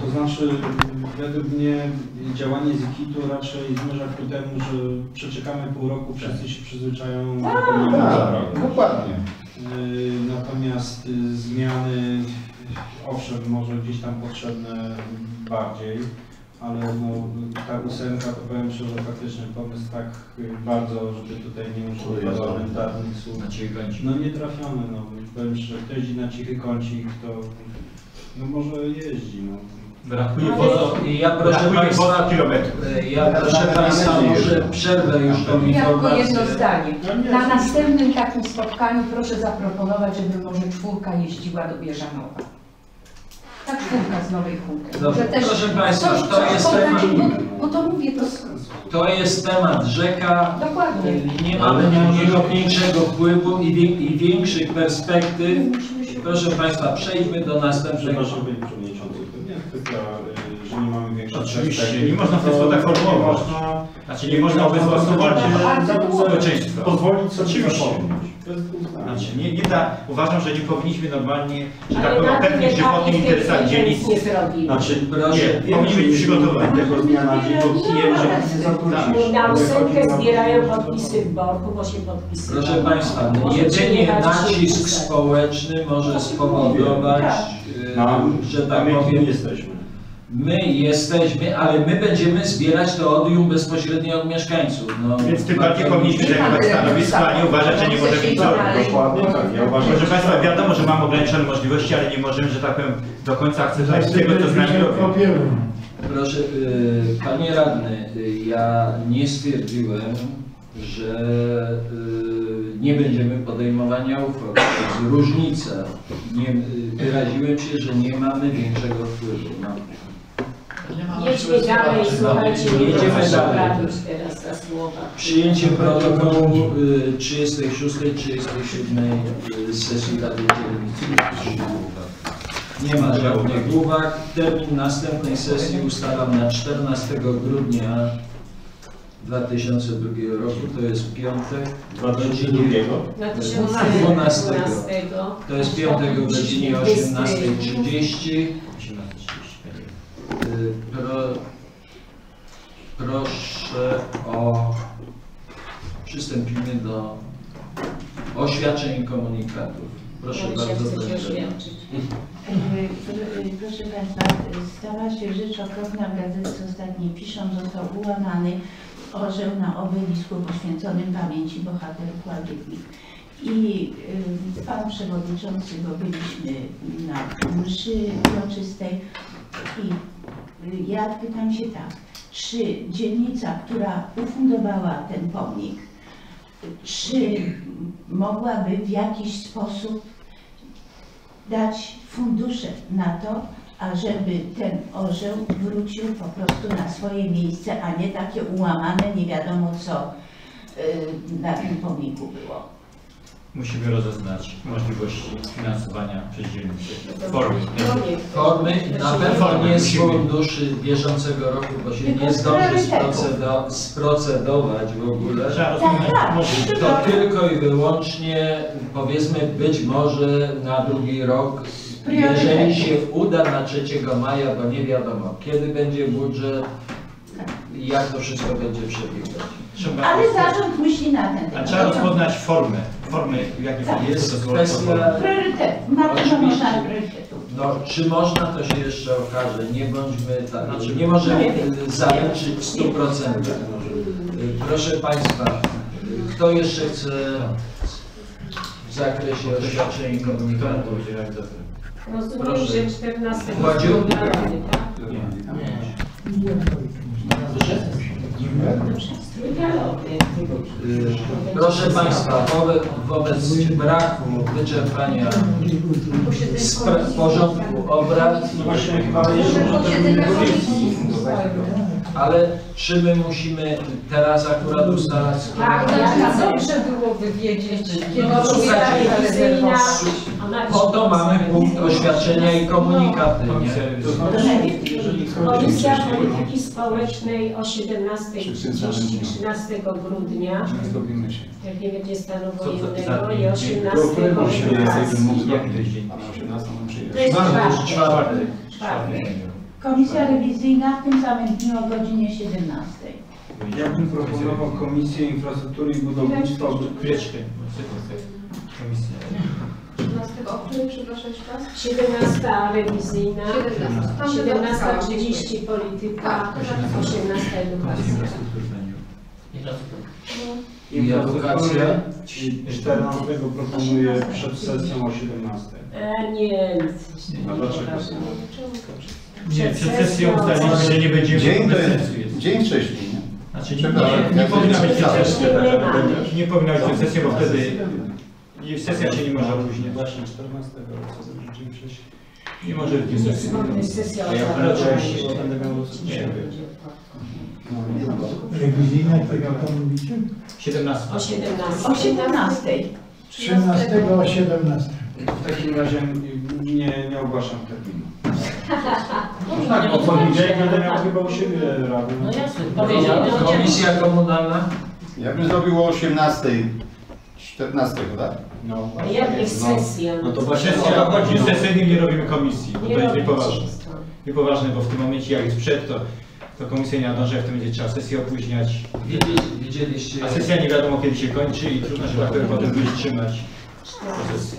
To znaczy, według mnie działanie ZIKIT-u raczej zmierza ku temu, że przeczekamy pół roku, wszyscy się przyzwyczają do Tak, roku. dokładnie. Y, Natomiast y, zmiany, owszem, może gdzieś tam potrzebne bardziej, ale no, ta ósemka to powiem szczerze, faktycznie pomysł tak bardzo, żeby tutaj nie używać parlamentarnych słów. No nie trafione, no. Powiem szczerze, ktoś na cichy kącik, to no może jeździ, no. Brakuje Ale- wozu, Ja proszę brakuje Państwa, kilometrów. ja proszę Państwa może przerwę już tą Ja tylko informację. jedno zdanie. No Na następnym takim spotkaniu proszę zaproponować, żeby może czwórka jeździła do Bieżanowa. Ta czwórka z Nowej Huty. Dobrze, też proszę Państwa, coś- to coś jest temat- Bo, bo to mówię, to To jest temat rzeka. dokładnie. Nie mamy na niego większego wpływu i, wie, i większych perspektyw. Proszę Państwa, przejdźmy do następnego. Przepraszam Panie Przewodniczący, to nie kwestia, że nie mamy większych Oczywiście, perspektyw, nie można w ten sposób tak formułować. Nie można Znaczy nie można obezwłasnowolnić społeczeństwa. pozwolić sobie Oczywiście. zapomnieć. Znaczy, nie, nie da, uważam, że nie powinniśmy normalnie, że tak powiem, o na tym pewnych żywotnych etapie interesach nic nie. Znaczy, Proszę, Nie, powinniśmy być przygotowani. tego dnia na dzień, bo nie. Na Ale ósemkę chodzi nam- zbierają podpisy w Borku, bo się podpisywało. Proszę Państwa, jedynie się nacisk społeczny może spowodować, y, że tak powiem, jesteśmy. My jesteśmy, ale my będziemy zbierać to odium bezpośrednio od mieszkańców. No, Więc tym bardziej bardzo- powinniśmy zajmować stanowisko, a nie uważać, że nie możemy nic zrobić. Dokładnie tak, ja uważam, Proszę że Państwa, wiadomo, że mamy ograniczone możliwości, ale nie możemy, że tak powiem, do końca akceptować tego, co z nami robią. Proszę, y, panie radny, y, ja nie stwierdziłem, że y, nie będziemy podejmowania uchwał. To jest różnica. Nie, wyraziłem się, że nie mamy większego wpływu. Jedźmy dalej, słuchajcie, nie Jedziemy dalej. teraz za słowa. Przyjęcie protokołu y, 36-37 y, sesji Rady Dzielnicy. Nie ma żadnych uwag. Termin następnej sesji ustalam na 14 grudnia 2002 roku, to jest piątek. 2002. Na 12. 2012. To jest piątek o godzinie 18.30. Pro, proszę o przystąpimy do oświadczeń i komunikatów. Proszę Marysia, bardzo. Proszę Państwa, stała się rzecz okropna w gazetce ostatniej. Piszą, został ułamany orzeł na obelisku poświęconym pamięci bohaterów Łagiewnik. I y, Pan Przewodniczący, bo byliśmy na mszy uroczystej i ja pytam się tak, czy dzielnica, która ufundowała ten pomnik, czy mogłaby w jakiś sposób dać fundusze na to, ażeby ten orzeł wrócił po prostu na swoje miejsce, a nie takie ułamane, nie wiadomo co y, na tym pomniku było. Musimy rozeznać możliwości finansowania przez dzielnicę. Formy. Formy na pewno nie z funduszy bieżącego roku, bo się nie zdąży sprocedo- sprocedować w ogóle. Trzeba Tak, tak. możliwości. To tylko i wyłącznie, powiedzmy, być może na drugi rok, jeżeli się uda na 3 maja, bo nie wiadomo, kiedy będzie budżet, jak to wszystko będzie przebiegać. Trzeba Ale zarząd myśli na ten A temat. trzeba rozpoznać formę. Formę, w jaki Tak. sposób Jest to kwestia- Priorytet, Oczywiście. No, czy można, to się jeszcze okaże. Nie bądźmy tak, Znaczy- nie możemy zaleczyć w 100%. Y, Proszę Państwa, y, kto jeszcze chce w zakresie oświadczeń i komunikatów? Rozumiem, Proszę. że 14 Władziu? tak? Dialogy. Y, Proszę Państwa, wobec, braku wyczerpania porządku obrad, No właśnie chyba jeszcze ale czy my musimy teraz akurat ustalać? Tak, Znaczy, tak. dobrze byłoby wiedzieć, kiedy No, komisja słuchajcie, rezerwowa. a na- Po to mamy punkt oświadczenia i komunikaty, Komisja Polityki Społecznej o 17.30 13 grudnia, jak nie będzie stanu wojennego i 18 Jak to jest. Komisja rewizyjna w tym samym dniu o godzinie 17. Ja bym proponował Komisję Infrastruktury i Budownictwa. Chwileczkę. Komisja. 13, o której przepraszam jeszcze raz? 17 rewizyjna, 17. Tam się 17.30 polityka, 18 edukacja. I edukacja? I 14 proponuję przed sesją o 17. E, nie, A dlaczego? Nie, przed sesją ustaliliśmy, że nie będziemy Dzień to jest, dzień wcześniej, nie? Znaczy nie, nie, nie powinna być sesja. Nie powinna być sesja, bo wtedy nie- sesja się nie może opóźniać. Właśnie 14, co zrobić dzień wcześniej. Nie może być nie sesja. zgodny z sesją. A ja otwartą. oczywiście będę miał Nie. Rewizyjna, jak pan mówicie? 17. O 17. O 17. 13 o 17. W takim razie nie, nie ogłaszam terminu. No, Tak, bo poniedziałek będę miał chyba u siebie radę. No jasne, Powiedziałem, Komisja komunalna? Ja bym zrobił o 18, 14, tak? No, A jak jest sesja? No to właśnie o to chodzi. dzień sesyjnym nie robimy komisji, bo to jest niepoważne. Niepoważne, bo w tym momencie jak jest przed, to, to komisja nie nadąża, jak to będzie trzeba sesję opóźniać. Widzieliście, A sesja nie wiadomo kiedy się kończy i trudno, że tak potem wytrzymać. 14.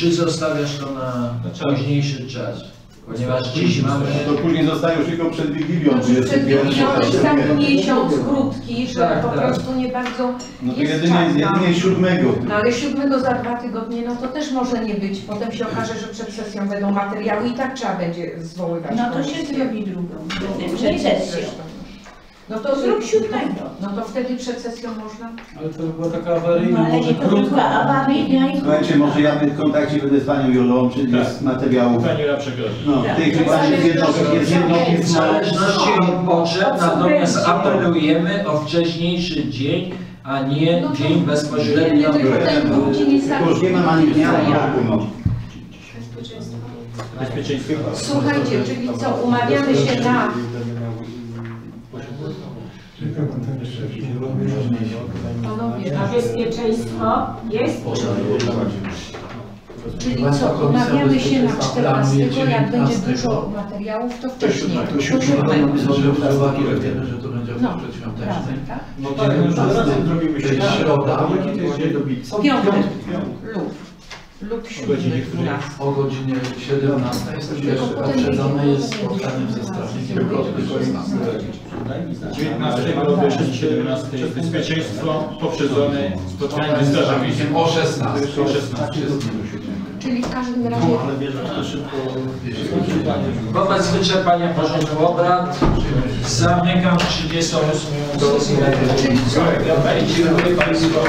czy zostawiasz to na późniejszy czas? Ponieważ dziś mamy... To później zostaje już tylko przed Wigilią, przed 21, Wigilią tak, jest taki tak. miesiąc krótki, że Tak, po tak. prostu nie bardzo No to jest jedynie, czas na- jedynie siódmego. No ale siódmego za dwa tygodnie, no to też może nie być. Potem się okaże, że przed sesją będą materiały i tak trzeba będzie zwoływać. No to się komisję. zrobi drugą. Nie Przed sesją. zresztą. No to Zrób siódmego. No to wtedy przed sesją można. Ale to by była taka No awaryjna, ale może nie to by krótka. awaryjna i Słuchajcie, może ja w kontakcie będę z Panią Jolą, czy Tak. z materiałów. Pani przegrozi. No, w tej chwili jest jedno, jest jedno W pismo. zależności od potrzeb, natomiast apelujemy o wcześniejszy dzień, a nie No to dzień bezpośrednio. nie tylko ten drugi nie To już nie ma ani dnia, ani roku. No. Bezpieczeństwo. Słuchajcie, czyli co, umawiamy się na panowie, A bezpieczeństwo jest? czyli co, umawiamy się na 14, jak będzie dużo materiałów, to wcześniej. To siódmego. że to będzie No, przedświąteczny. razem, tak? No tak, no to zrobimy To jest się. środa. A jaki to jest dzień? Piątek lub, lub siódmy, godzinie której? 12. O godzinie 17 jest Tylko pierwsze, potem poprzedzone jest spotkaniem ze strażnikiem o 16. 19 do 17 jest bezpieczeństwo poprzedzone spotkaniem ze strażakiem O 16. o 16. Czyli w każdym razie. Wobec wyczerpania porządku obrad zamykam 38 sesję. Dziękuję Państwu.